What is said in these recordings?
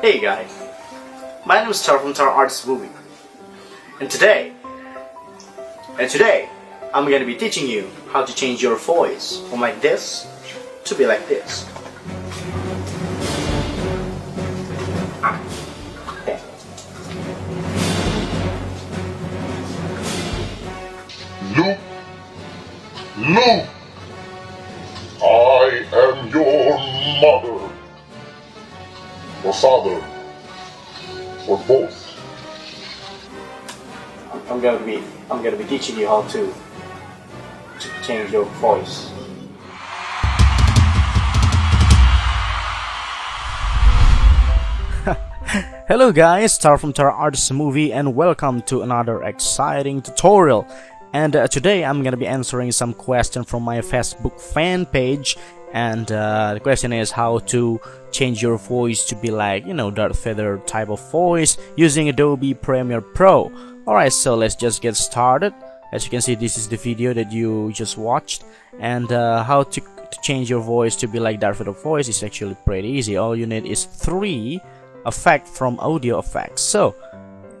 Hey guys, my name is Tar from Tara Arts Movie, and today, and today, I'm gonna be teaching you how to change your voice from like this to be like this. I am your mother, or father, or both. I'm gonna be I'm gonna be teaching you how to to change your voice. Hello guys, Star from Tara Arts Movie and welcome to another exciting tutorial. And uh, today I'm gonna be answering some question from my Facebook fan page and uh, the question is how to change your voice to be like, you know, Darth Vader type of voice using Adobe Premiere Pro. Alright, so let's just get started. As you can see, this is the video that you just watched and uh, how to, to change your voice to be like Darth Vader voice is actually pretty easy. All you need is three effect from audio effects. So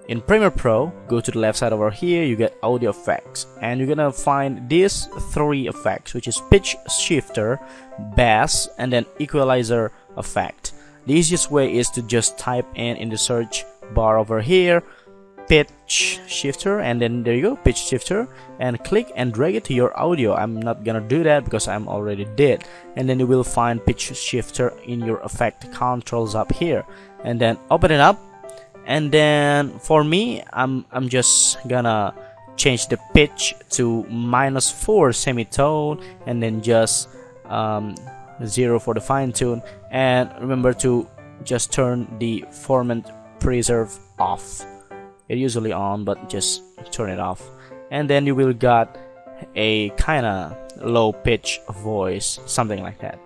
in Premiere Pro, go to the left side over here, you get audio effects. And you're gonna find these three effects which is pitch shifter, bass and then equalizer effect. The easiest way is to just type in in the search bar over here pitch shifter and then there you go pitch shifter and click and drag it to your audio. I'm not gonna do that because I'm already did and then you will find pitch shifter in your effect controls up here. And then open it up and then for me I'm I'm just gonna change the pitch to minus 4 semitone and then just um, 0 for the fine tune. And remember to just turn the formant preserve off. It's usually on but just turn it off. And then you will got a kinda low pitch voice something like that.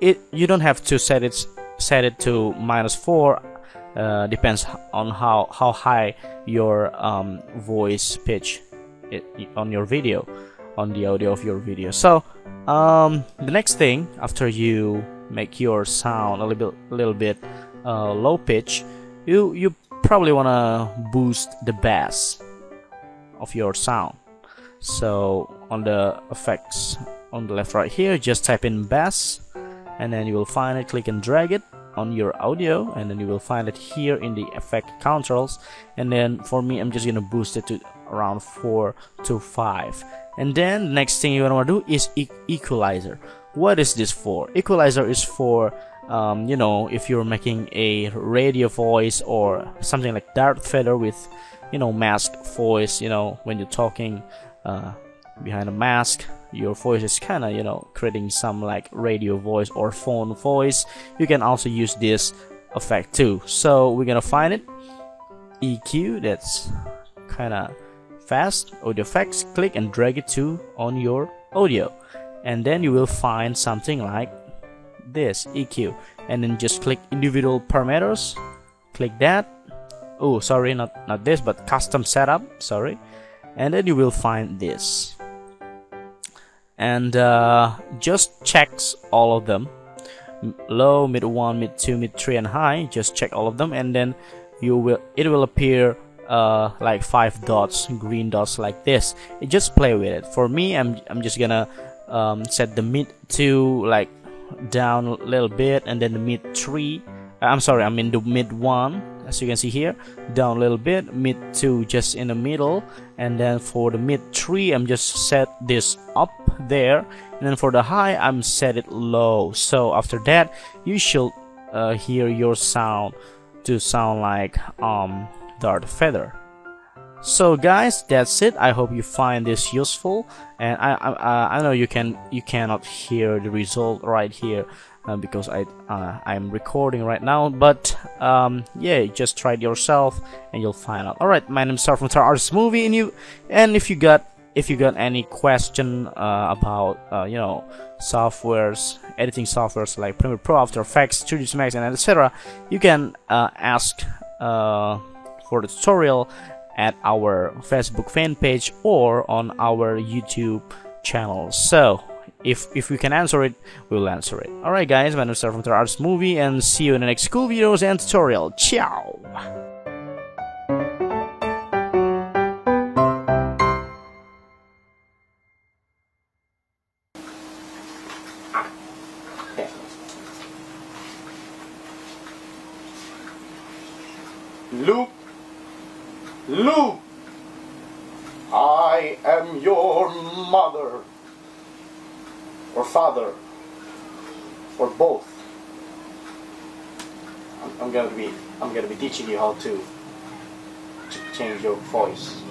It you don't have to set it set it to minus 4 uh, depends on how how high your um, voice pitch it, on your video on the audio of your video. So um, the next thing after you make your sound a little bit, little bit uh, low pitch you you probably want to boost the bass of your sound. So on the effects on the left right here just type in bass and then you will find it click and drag it on your audio and then you will find it here in the effect controls. And then for me I'm just gonna boost it to around 4 to 5 and then the next thing you want to do is e equalizer. What is this for? Equalizer is for um, you know if you're making a radio voice or something like Darth Vader with you know mask voice you know when you're talking uh, behind a mask your voice is kind of you know creating some like radio voice or phone voice. You can also use this effect too. So we're gonna find it. EQ that's kind of fast. Audio effects click and drag it to on your audio. And then you will find something like this EQ and then just click individual parameters. Click that. Oh sorry not not this but custom setup sorry. And then you will find this and uh, just checks all of them. Low mid 1 mid 2 mid 3 and high just check all of them. And then you will it will appear uh, like five dots green dots like this. You just play with it. For me I'm, I'm just gonna um, set the mid 2 like down a little bit and then the mid 3 uh, I'm sorry I'm in the mid 1 as you can see here down a little bit mid 2 just in the middle and then for the mid 3 I'm just set this up there and then for the high I'm set it low. So after that you should uh, hear your sound to sound like um, Darth Vader so guys that's it. I hope you find this useful and i i, I know you can you cannot hear the result right here uh, because i uh, i'm recording right now but um, yeah just try it yourself and you'll find out. All right my name is Star from Tara Arts movie and you and if you got if you got any question uh, about uh, you know softwares editing softwares like Premiere Pro After Effects 3ds Max and etc you can uh, ask uh, for the tutorial at our Facebook fan page or on our YouTube channel. So if if we can answer it, we'll answer it. Alright guys, my name is from Tara Arts Movie and see you in the next cool videos and tutorial. Ciao! Luke, Luke, I am your mother, or father, or both. I'm, I'm gonna be, I'm gonna be teaching you how to, to change your voice.